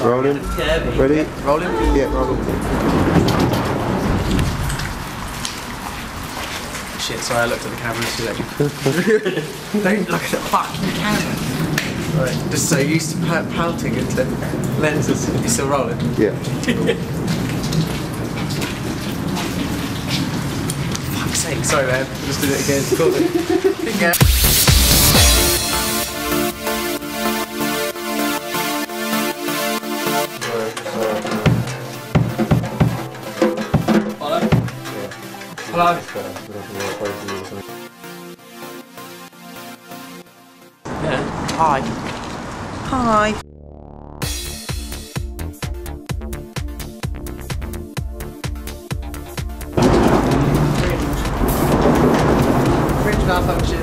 Rolling. Kirby. Ready? Rolling? Yeah, rolling. Shit, sorry, I looked at the camera too late. Don't look at the fucking camera. Right, just so used to p- pouting into lenses. you're still rolling? Yeah. Fuck's sake, sorry man. Just did it again. Called Hi. Hi. Fringe malfunction.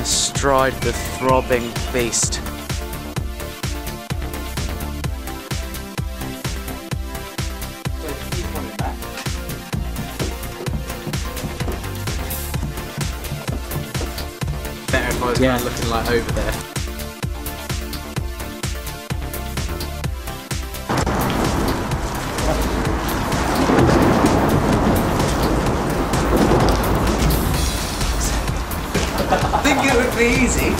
Astride the throbbing beast. Better if Yeah. kind of looking like over there. I think it would be easy.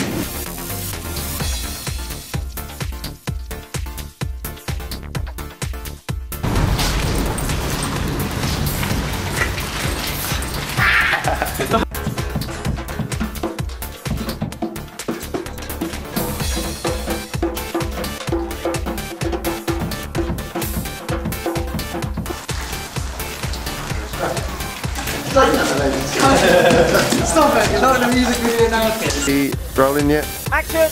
Stop it, you're not in a music video now, kids. E- Rolling yet? Action!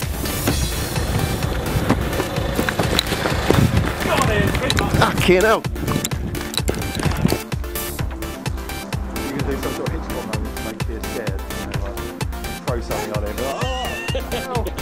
Fucking hell. do some sort of Hitchcock moment to make you scared. You know, like, throw something on him. Oh! Like, oh!